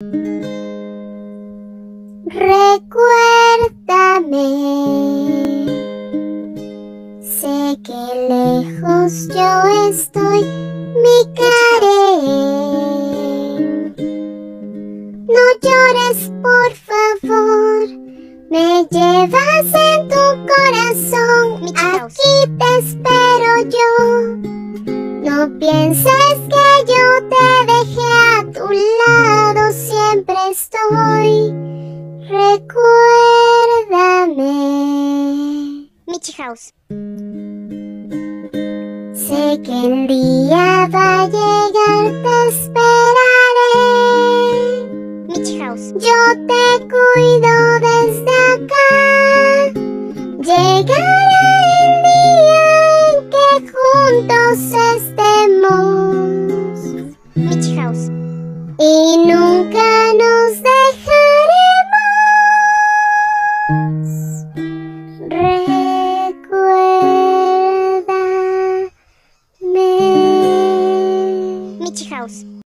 Recuérdame, sé que lejos yo estoy, mi Karen. No llores, por favor, me llevas en tu corazón, aquí te espero yo. No pienses siempre estoy. Recuérdame. Michi House. Sé que el día va a llegar, te esperaré. Michi House. Yo te cuido desde acá. Llegará el día en que juntos estemos. Y nunca nos Recuérdame. Michi House.